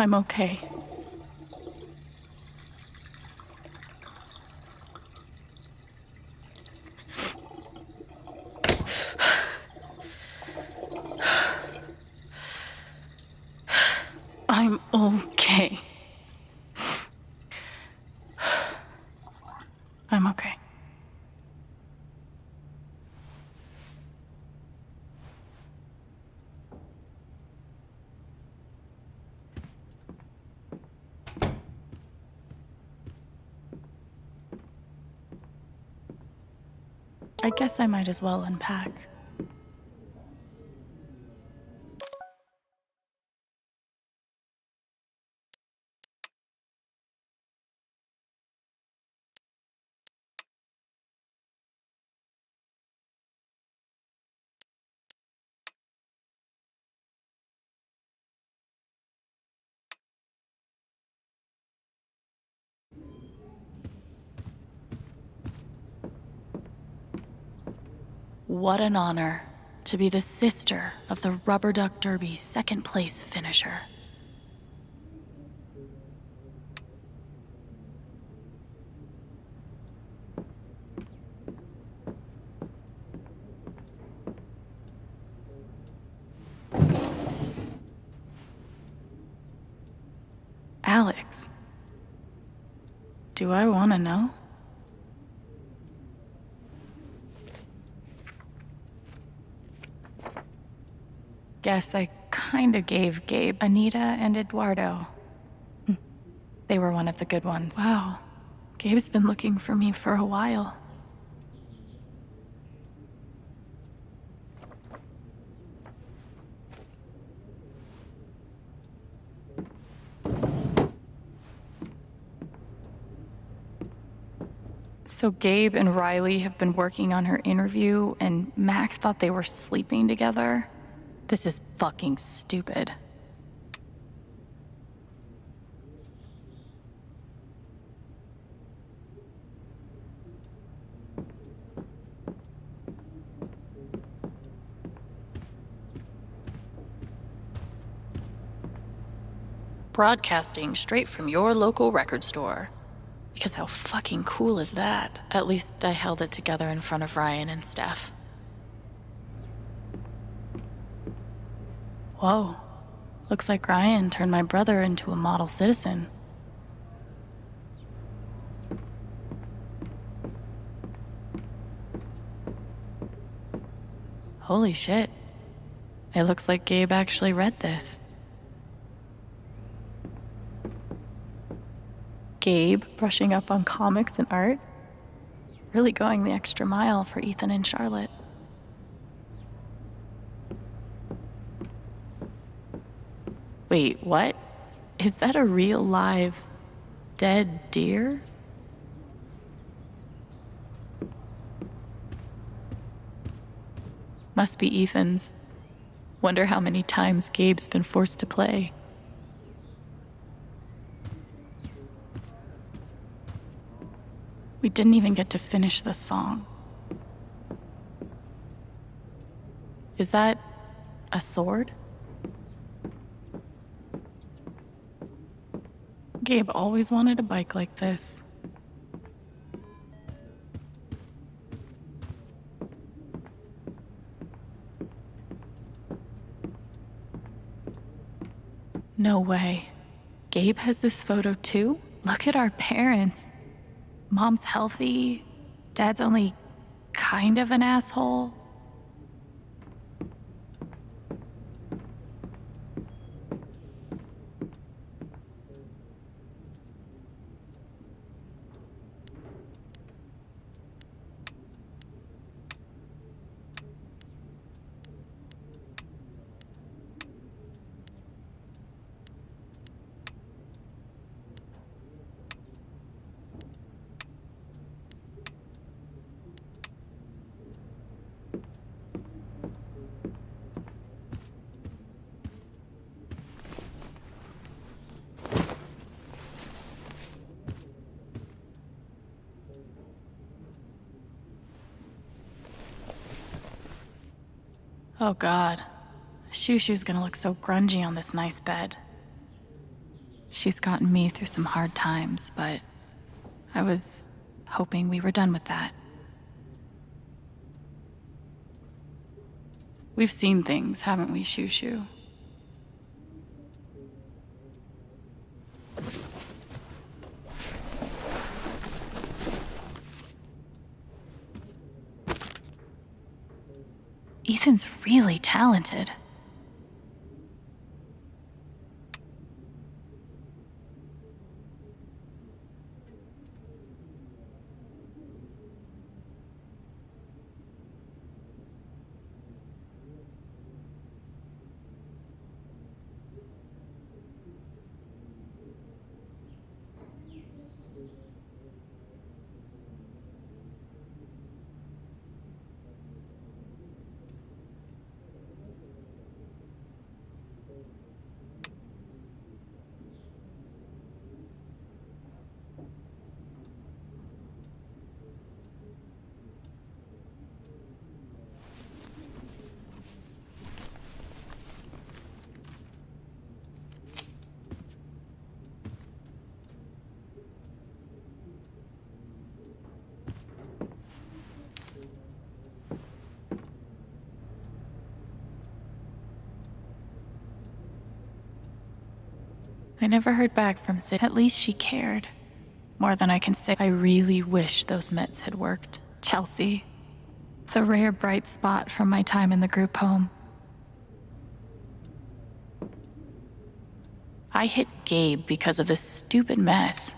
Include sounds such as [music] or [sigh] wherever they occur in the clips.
I'm okay. I'm okay. I'm okay. I guess I might as well unpack. What an honor to be the sister of the Rubber Duck Derby second place finisher. Alex. Do I want to know? Guess I kinda gave Gabe Anita and Eduardo. Hmm. They were one of the good ones. Wow. Gabe's been looking for me for a while. So Gabe and Riley have been working on her interview, and Mac thought they were sleeping together. This is fucking stupid. Broadcasting straight from your local record store. Because how fucking cool is that? At least I held it together in front of Ryan and Steph. Whoa. Looks like Ryan turned my brother into a model citizen. Holy shit. It looks like Gabe actually read this. Gabe brushing up on comics and art. Really going the extra mile for Ethan and Charlotte. Wait, what? Is that a real live dead deer? Must be Ethan's. Wonder how many times Gabe's been forced to play. We didn't even get to finish the song. Is that a sword? Gabe always wanted a bike like this. No way. Gabe has this photo too? Look at our parents. Mom's healthy. Dad's only kind of an asshole. Oh god. Shushu's gonna look so grungy on this nice bed. She's gotten me through some hard times, but I was hoping we were done with that. We've seen things, haven't we, Shoo Ethan's really talented. I never heard back from Sid. At least she cared. More than I can say. I really wish those meds had worked. Chelsea. The rare bright spot from my time in the group home. I hit Gabe because of this stupid mess.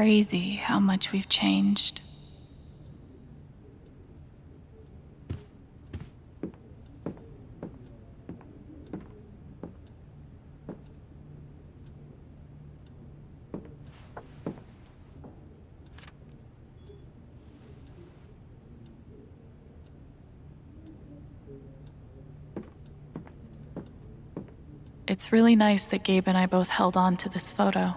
Crazy how much we've changed. It's really nice that Gabe and I both held on to this photo.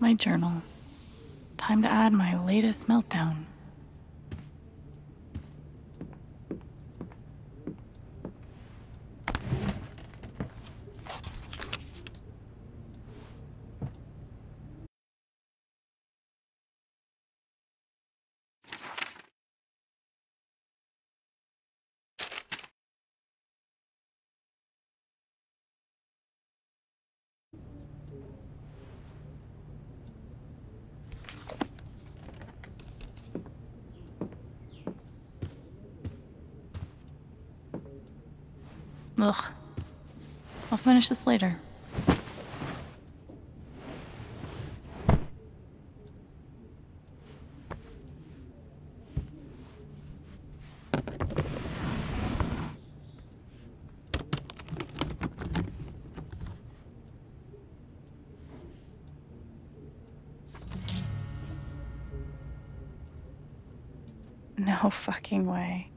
My journal. Time to add my latest meltdown. Ugh. I'll finish this later. No fucking way.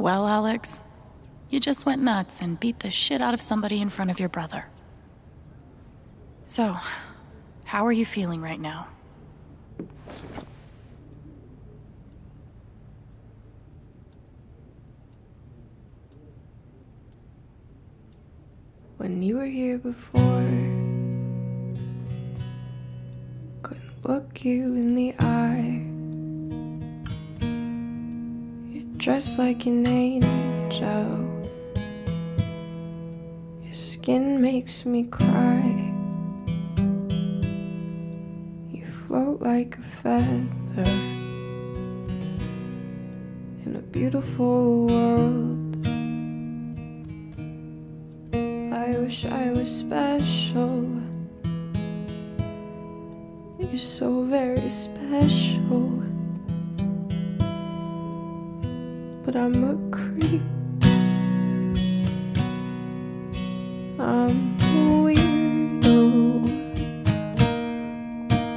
Well, Alex, you just went nuts and beat the shit out of somebody in front of your brother. So, how are you feeling right now? When you were here before, couldn't look you in the eye. Dressed like an angel. Your skin makes me cry. You float like a feather in a beautiful world. I wish I was special. You're so very special. But I'm a creep. I'm a weirdo.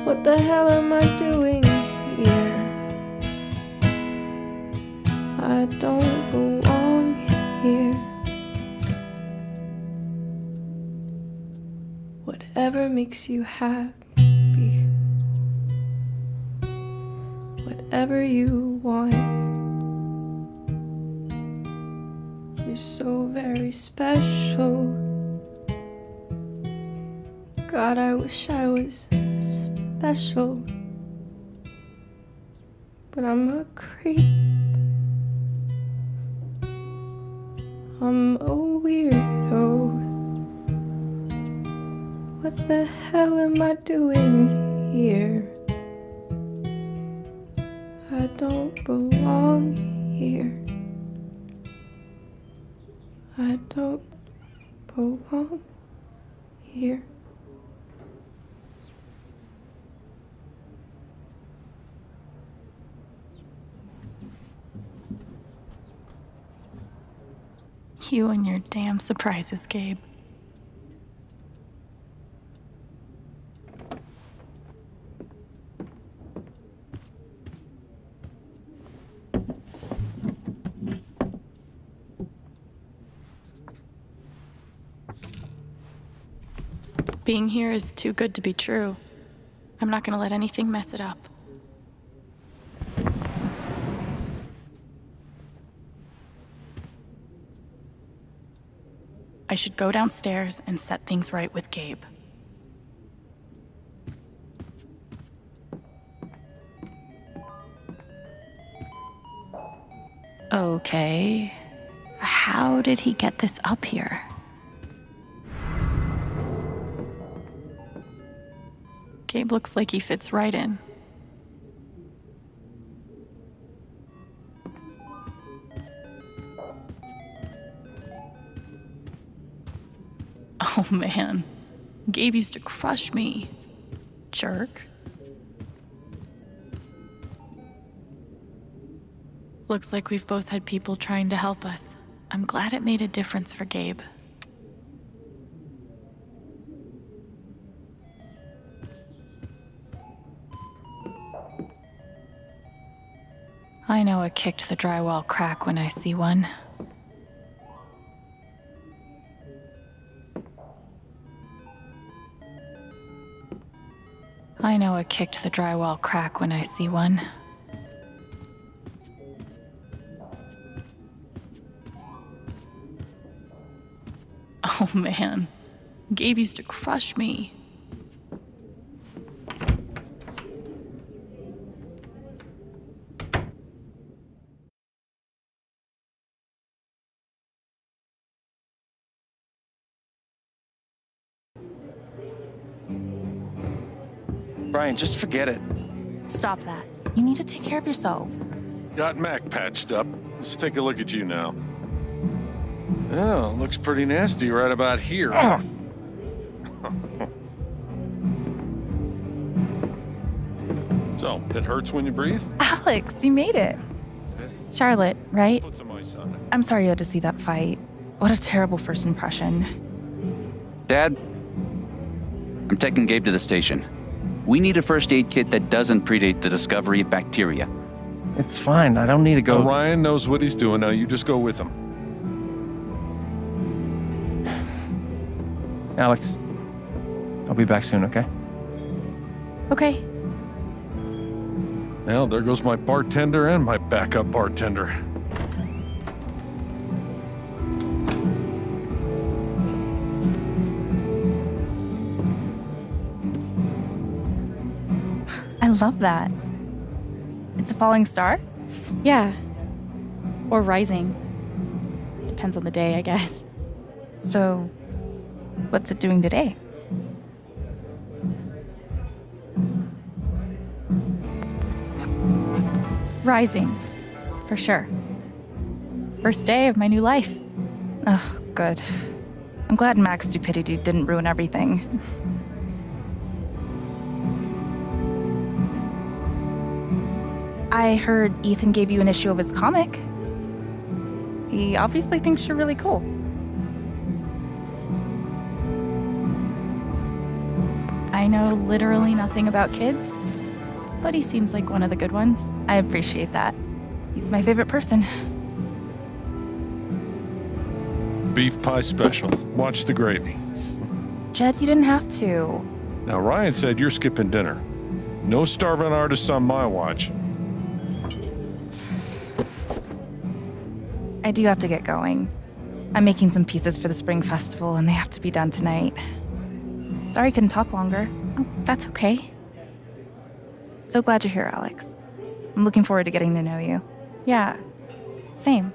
What the hell am I doing here? I don't belong here. Whatever makes you happy. Whatever you want. You're so very special. God, I wish I was special. But I'm a creep. I'm a weirdo. What the hell am I doing here? I don't belong here. I don't belong here. You and your damn surprises, Gabe. Being here is too good to be true. I'm not gonna let anything mess it up. I should go downstairs and set things right with Gabe. Okay. How did he get this up here? Gabe looks like he fits right in. [laughs] Oh man, Gabe used to crush me. Jerk. Looks like we've both had people trying to help us. I'm glad it made a difference for Gabe. Know it kicked the drywall crack when I see one. I know it kicked the drywall crack when I see one. Oh man, Gabe used to crush me. Ryan, just forget it. Stop that. You need to take care of yourself. Got Mac patched up. Let's take a look at you now. Oh, looks pretty nasty right about here. [clears throat] so, it hurts when you breathe? Alex, you made it. Charlotte, right? Put some ice on it. I'm sorry you had to see that fight. What a terrible first impression. Dad, I'm taking Gabe to the station. We need a first aid kit that doesn't predate the discovery of bacteria. It's fine. I don't need to go. Ryan knows what he's doing now. You just go with him. [sighs] Alex, I'll be back soon, okay? Okay. Well, there goes my bartender and my backup bartender. Love that. It's a falling star? Yeah. Or rising. Depends on the day, I guess. So, what's it doing today? Rising. For sure. First day of my new life. Oh, good. I'm glad Mac's stupidity didn't ruin everything. [laughs] I heard Ethan gave you an issue of his comic. He obviously thinks you're really cool. I know literally nothing about kids, but he seems like one of the good ones. I appreciate that. He's my favorite person. Beef pie special. Watch the gravy. Jed, you didn't have to. Now, Ryan said you're skipping dinner. No starving artists on my watch. I do have to get going. I'm making some pieces for the Spring Festival, and they have to be done tonight. Sorry I couldn't talk longer. Oh, that's okay. So glad you're here, Alex. I'm looking forward to getting to know you. Yeah. Same.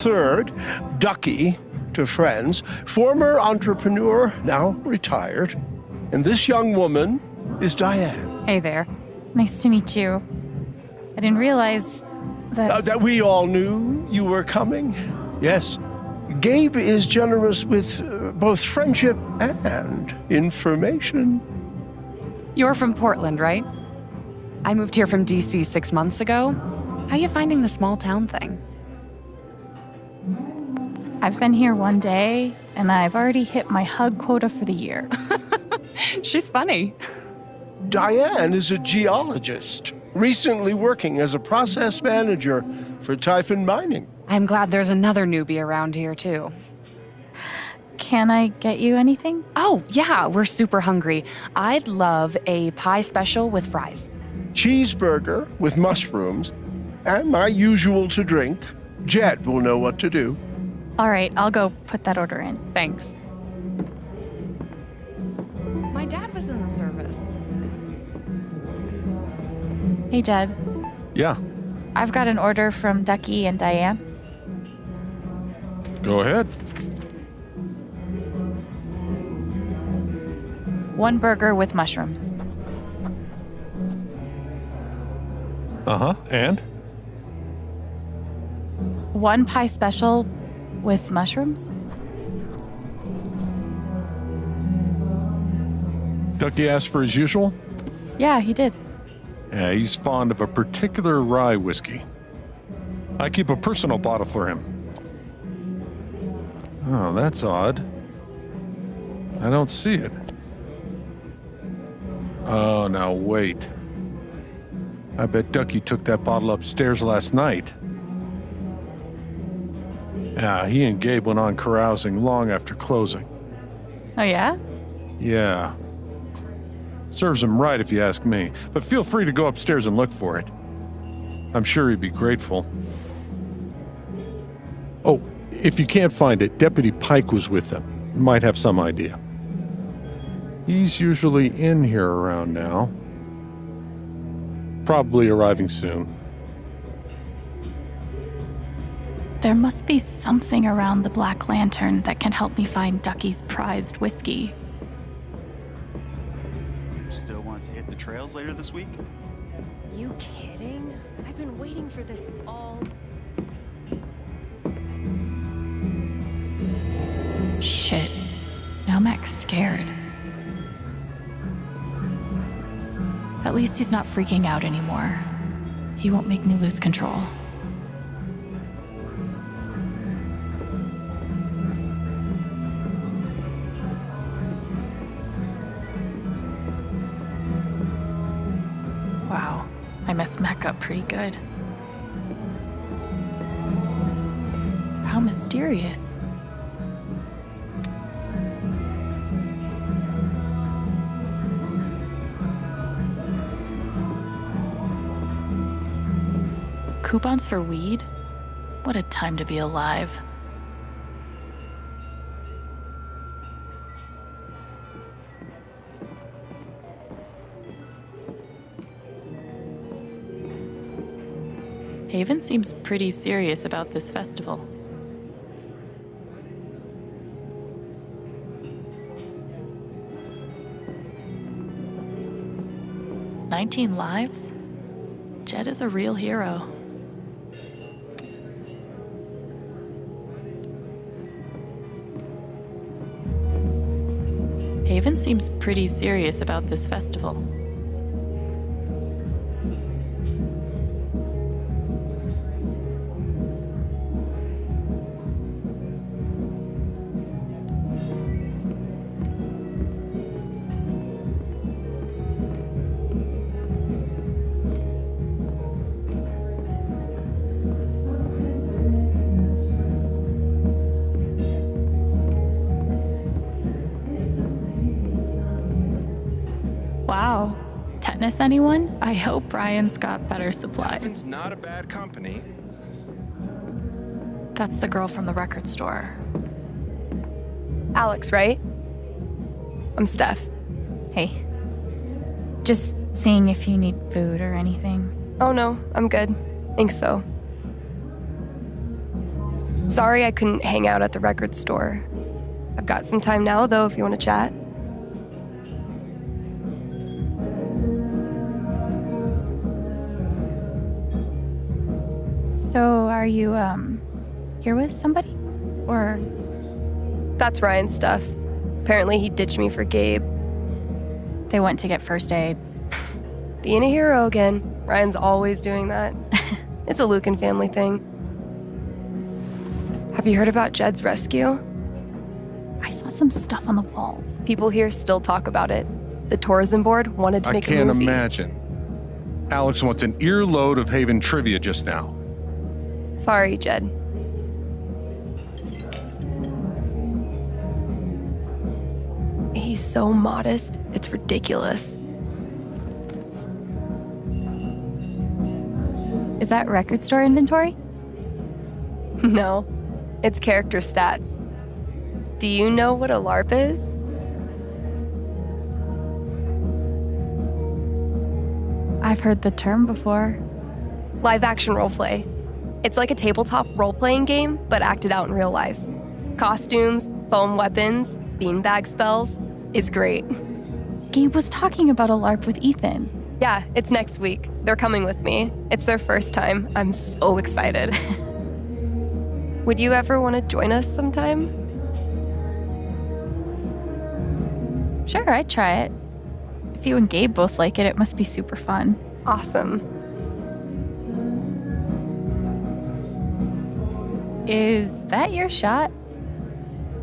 Third, Ducky to friends, former entrepreneur, now retired. And this young woman is Diane. Hey there. Nice to meet you. I didn't realize that. Uh, that we all knew you were coming. Yes. Gabe is generous with uh, both friendship and information. You're from Portland, right? I moved here from DC six months ago. How are you finding the small town thing? I've been here one day, and I've already hit my hug quota for the year. [laughs] She's funny. Diane is a geologist, recently working as a process manager for Typhon Mining. I'm glad there's another newbie around here, too. Can I get you anything? Oh, yeah, we're super hungry. I'd love a pie special with fries. Cheeseburger with mushrooms, and my usual to drink. Jed will know what to do. All right, I'll go put that order in. Thanks. My dad was in the service. Hey, Dad. Yeah, I've got an order from Ducky and Diane. go ahead. One burger with mushrooms. Uh huh. And? One pie special with mushrooms? Ducky asked for his usual? Yeah, he did. Yeah, he's fond of a particular rye whiskey. I keep a personal bottle for him. Oh, that's odd. I don't see it. Oh, now wait. I bet Ducky took that bottle upstairs last night. Yeah, he and Gabe went on carousing long after closing. Oh, yeah? Yeah. Serves him right if you ask me, but feel free to go upstairs and look for it. I'm sure he'd be grateful. Oh, if you can't find it, Deputy Pike was with them. Might have some idea. He's usually in here around now. Probably arriving soon. There must be something around the Black Lantern that can help me find Ducky's prized whiskey. Still want to hit the trails later this week? You kidding? I've been waiting for this all. Shit. Now Mac's scared. At least he's not freaking out anymore. He won't make me lose control. Pretty good. How mysterious. Coupons for weed? What a time to be alive. Haven seems pretty serious about this festival. Nineteen lives? Jed is a real hero. Haven seems pretty serious about this festival. Tetanus, anyone? I hope Ryan's got better supplies. It's not a bad company. That's the girl from the record store. Alex, right? I'm Steph. Hey. Just seeing if you need food or anything. Oh no, I'm good. Thanks though. Sorry I couldn't hang out at the record store. I've got some time now though if you want to chat. So, are you, um, here with somebody? Or. That's Ryan's stuff. Apparently he ditched me for Gabe. They went to get first aid. [sighs] Being a hero again. Ryan's always doing that. [laughs] it's a Lucan family thing. Have you heard about Jed's rescue? I saw some stuff on the walls. People here still talk about it. The tourism board wanted to I make can't imagine. Alex wants an earload of Haven trivia just now. Sorry, Jed. He's so modest, it's ridiculous. Is that record store inventory? [laughs] No, it's character stats. Do you know what a LARP is? I've heard the term before. Live action roleplay. It's like a tabletop role playing game, but acted out in real life. Costumes, foam weapons, beanbag spells. It's great. Gabe was talking about a LARP with Ethan. Yeah, it's next week. They're coming with me. It's their first time. I'm so excited. [laughs] Would you ever want to join us sometime? Sure, I'd try it. If you and Gabe both like it, it must be super fun. Awesome. Is that your shot?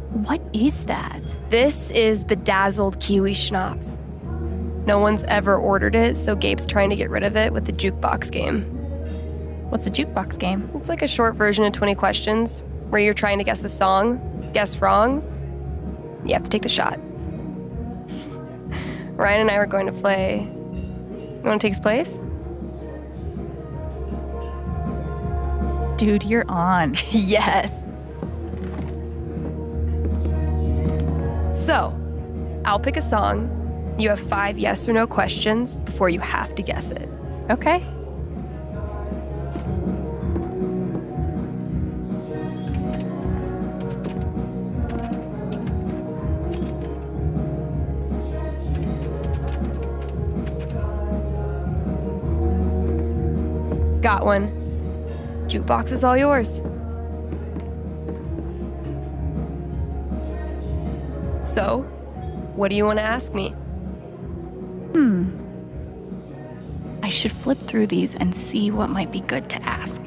What is that? This is bedazzled kiwi schnapps. No one's ever ordered it, so Gabe's trying to get rid of it with the jukebox game. What's a jukebox game? It's like a short version of 20 questions where you're trying to guess a song, guess wrong, you have to take the shot. Ryan and I were going to play. You want to take his place? Dude, you're on. [laughs] yes. So, I'll pick a song. You have five yes or no questions before you have to guess it. Okay. Got one. Jukebox is all yours. So, what do you want to ask me? Hmm. I should flip through these and see what might be good to ask.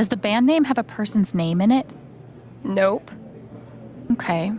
Does the band name have a person's name in it? Nope. Okay.